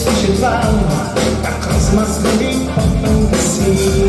such a clown That Christmas moving up on the sea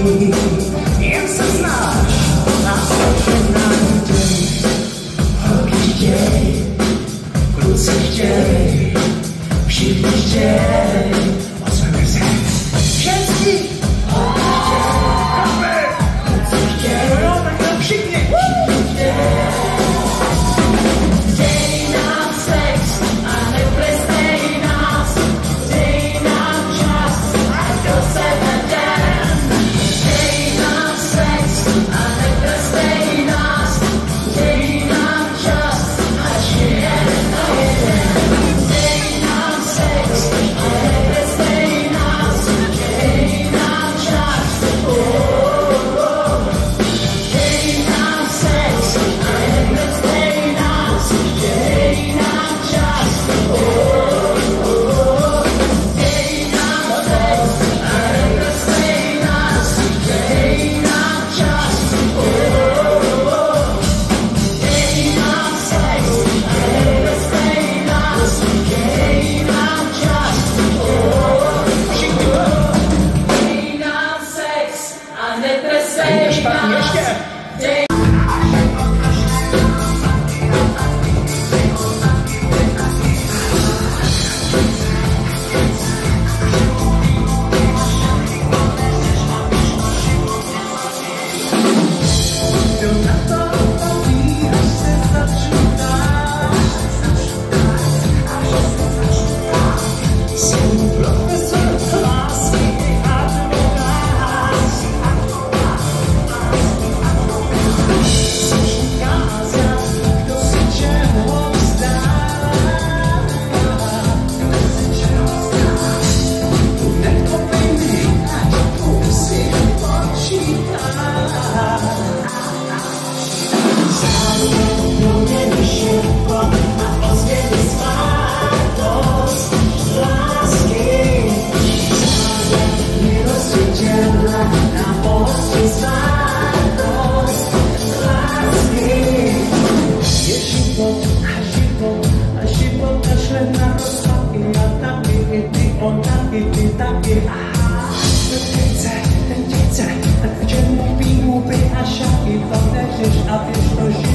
Deus. 一笔到底，很精彩，很精彩，全部屏幕被爱上演，放在脚下便是。